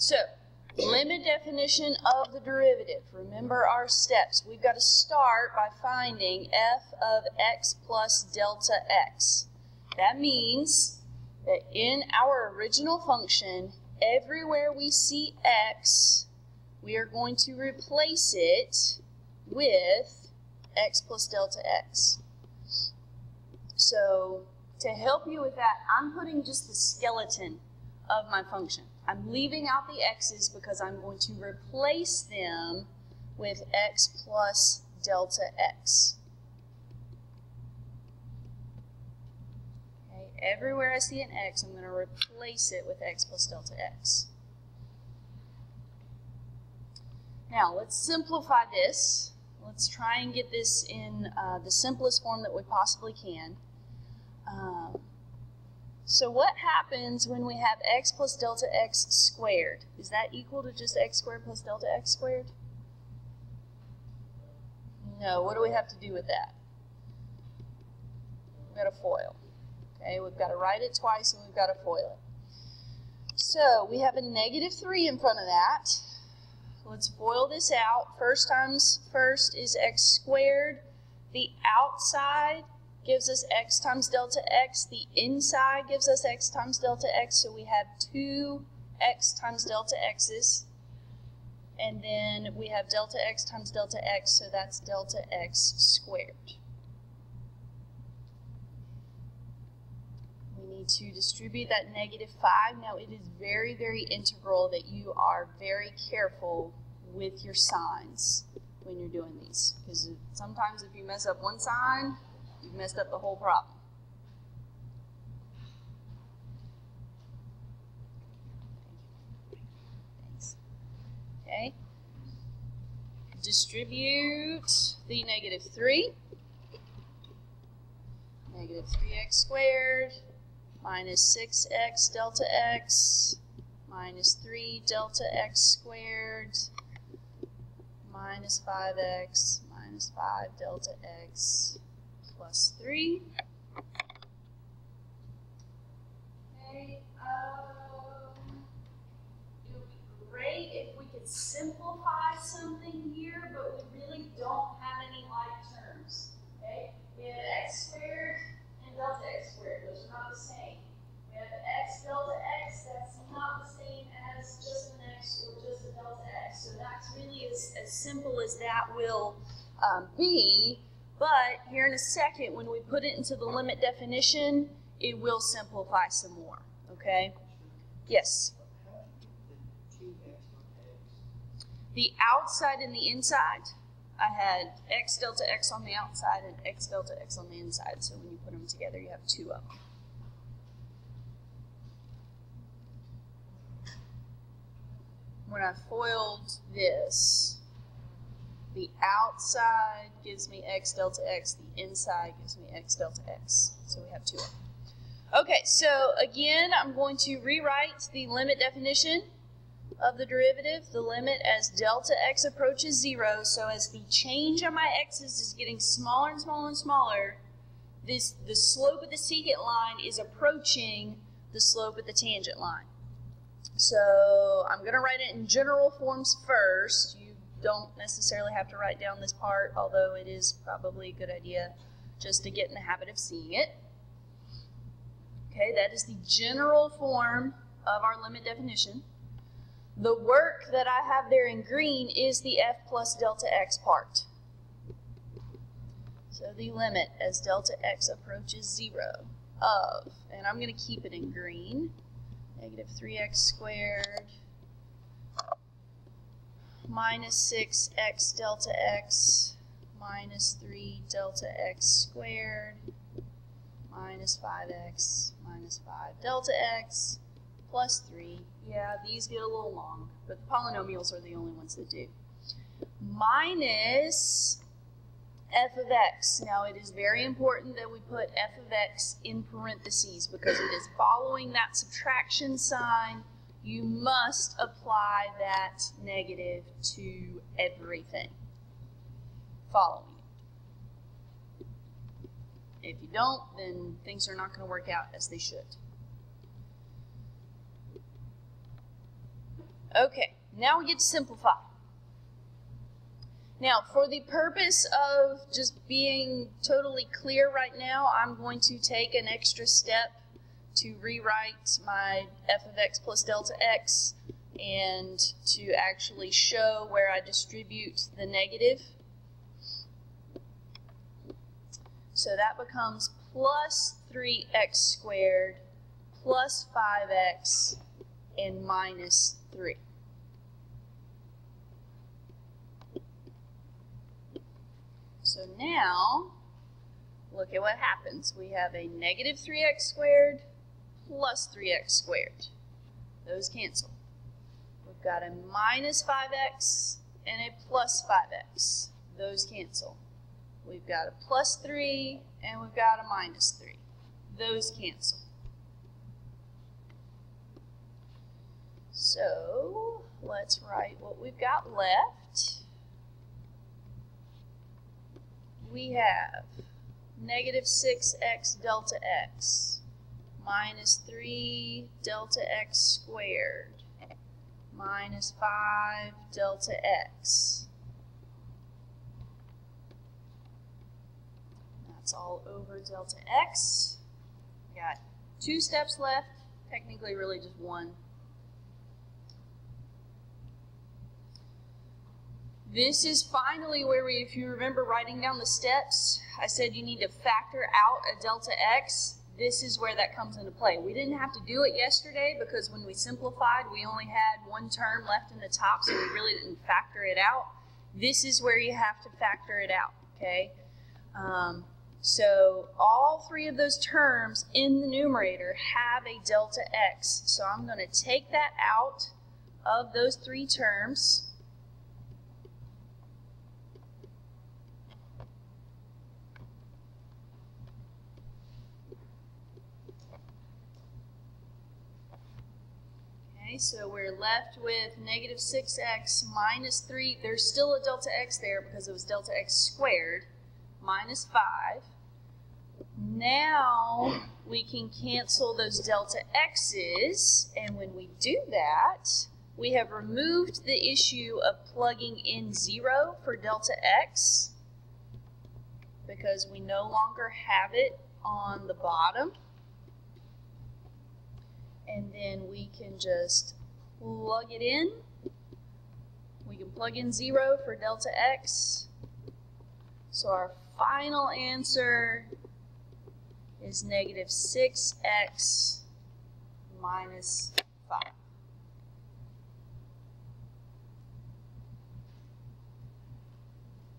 So, limit definition of the derivative. Remember our steps. We've got to start by finding f of x plus delta x. That means that in our original function, everywhere we see x, we are going to replace it with x plus delta x. So to help you with that, I'm putting just the skeleton of my function. I'm leaving out the x's because I'm going to replace them with x plus delta x. Okay, everywhere I see an x, I'm going to replace it with x plus delta x. Now, let's simplify this. Let's try and get this in uh, the simplest form that we possibly can. Um, so what happens when we have x plus delta x squared? Is that equal to just x squared plus delta x squared? No, what do we have to do with that? We've got to FOIL. Okay, we've got to write it twice and we've got to FOIL it. So we have a negative 3 in front of that. Let's FOIL this out. First times first is x squared. The outside gives us x times delta x. The inside gives us x times delta x. So we have two x times delta x's. And then we have delta x times delta x, so that's delta x squared. We need to distribute that negative 5. Now it is very, very integral that you are very careful with your signs when you're doing these. Because sometimes if you mess up one sign, You've messed up the whole problem. Thanks. Okay. Distribute the negative 3. Negative 3x squared minus 6x delta x minus 3 delta x squared minus 5x minus 5 delta x plus 3. Okay, um, it would be great if we could simplify something here, but we really don't have any like terms. Okay, we have x squared and delta x squared, those are not the same. We have x delta x, that's not the same as just an x or just a delta x. So that's really as, as simple as that will um, be. But here in a second, when we put it into the limit definition, it will simplify some more, okay? Yes? The outside and the inside, I had x delta x on the outside and x delta x on the inside. So when you put them together, you have two of them. When I foiled this, the outside gives me x delta x. The inside gives me x delta x. So we have two of them. Okay, so again, I'm going to rewrite the limit definition of the derivative, the limit as delta x approaches 0. So as the change on my x's is getting smaller and smaller and smaller, this the slope of the secant line is approaching the slope of the tangent line. So I'm going to write it in general forms first. You don't necessarily have to write down this part, although it is probably a good idea just to get in the habit of seeing it. Okay, that is the general form of our limit definition. The work that I have there in green is the f plus delta x part. So the limit as delta x approaches 0 of, and I'm going to keep it in green, negative 3x squared minus 6x delta x minus 3 delta x squared minus 5x minus 5 delta x plus 3. Yeah, these get a little long, but the polynomials are the only ones that do. Minus f of x. Now, it is very important that we put f of x in parentheses because it is following that subtraction sign you must apply that negative to everything following it. If you don't, then things are not going to work out as they should. Okay, now we get to simplify. Now, for the purpose of just being totally clear right now, I'm going to take an extra step to rewrite my f of x plus delta x and to actually show where I distribute the negative. So that becomes plus 3x squared plus 5x and minus 3. So now, look at what happens. We have a negative 3x squared plus 3x squared. Those cancel. We've got a minus 5x and a plus 5x. Those cancel. We've got a plus 3 and we've got a minus 3. Those cancel. So let's write what we've got left. We have negative 6x delta x minus 3 delta x squared minus 5 delta x. That's all over delta x. We Got two steps left, technically really just one. This is finally where we, if you remember writing down the steps, I said you need to factor out a delta x this is where that comes into play. We didn't have to do it yesterday because when we simplified, we only had one term left in the top, so we really didn't factor it out. This is where you have to factor it out, okay? Um, so all three of those terms in the numerator have a delta x. So I'm going to take that out of those three terms. Okay, so we're left with negative 6x minus 3. There's still a delta x there because it was delta x squared minus 5. Now we can cancel those delta x's, and when we do that, we have removed the issue of plugging in 0 for delta x because we no longer have it on the bottom and then we can just plug it in. We can plug in 0 for delta x. So our final answer is negative 6x minus 5.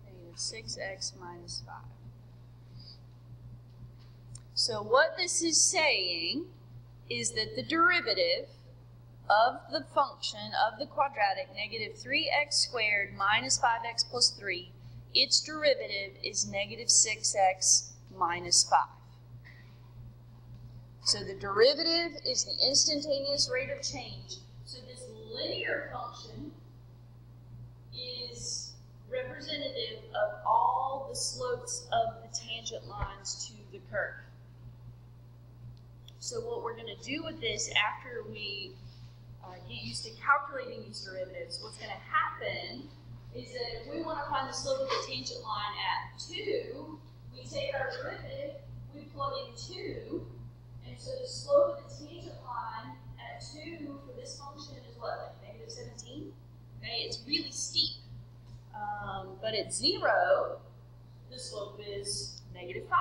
Negative 6x minus 5. So what this is saying is that the derivative of the function of the quadratic negative 3x squared minus 5x plus 3, its derivative is negative 6x minus 5. So the derivative is the instantaneous rate of change. So this linear function is representative of all the slopes of the tangent lines to the curve. So what we're going to do with this after we uh, get used to calculating these derivatives, what's going to happen is that if we want to find the slope of the tangent line at 2, we take our derivative, we plug in 2, and so the slope of the tangent line at 2 for this function is what, like negative 17? Okay, it's really steep. Um, but at 0, the slope is negative 5.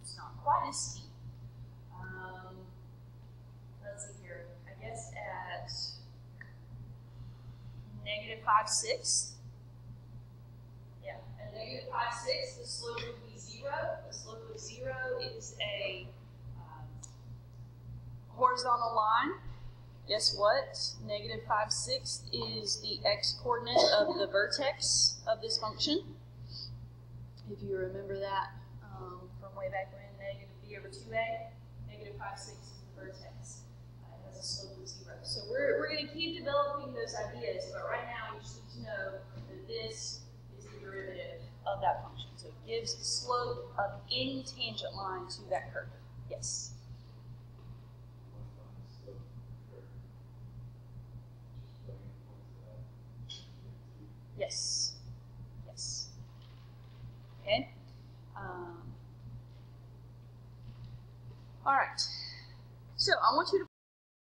It's not quite as steep. At negative 5 6. Yeah, at negative 5 6, the slope would be 0. The slope of 0 is a um, horizontal line. Guess what? Negative 5 6 is the x coordinate of the vertex of this function. If you remember that um, from way back when, negative b over 2a, negative 5 6 is the vertex. A slope so we're, we're going to keep developing those ideas, but right now we just need to know that this is the derivative of that function. So it gives the slope of any tangent line to that curve. Yes? Yes. Yes. Okay. Um, all right. So I want you to